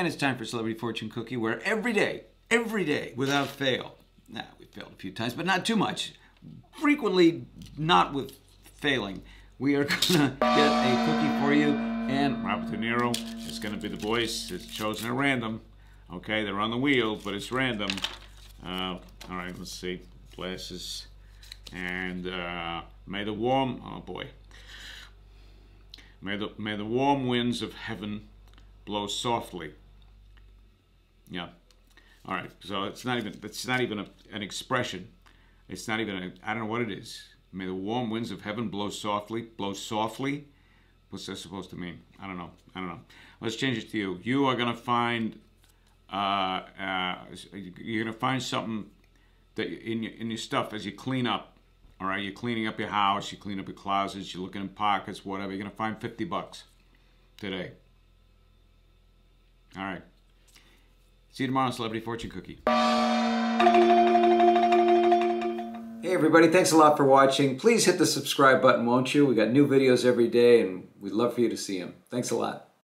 And it's time for Celebrity Fortune Cookie, where every day, every day, without fail, now we failed a few times, but not too much, frequently not with failing, we are gonna get a cookie for you. And Robert De Niro is going to be the voice. It's chosen at random. Okay, they're on the wheel, but it's random. Uh, all right, let's see. Glasses. And uh, may the warm, oh boy. May the, may the warm winds of heaven blow softly. Yeah. All right. So it's not even, it's not even a, an expression. It's not even, a, I don't know what it is. May the warm winds of heaven blow softly, blow softly. What's that supposed to mean? I don't know. I don't know. Let's change it to you. You are going to find, uh, uh, you're to find something that in your, in your stuff as you clean up. All right, you're cleaning up your house, you clean up your closets, you're looking in pockets, whatever. You're going to find 50 bucks today. All right. See you tomorrow on Celebrity Fortune Cookie. Hey everybody, thanks a lot for watching. Please hit the subscribe button, won't you? We got new videos every day and we'd love for you to see them. Thanks a lot.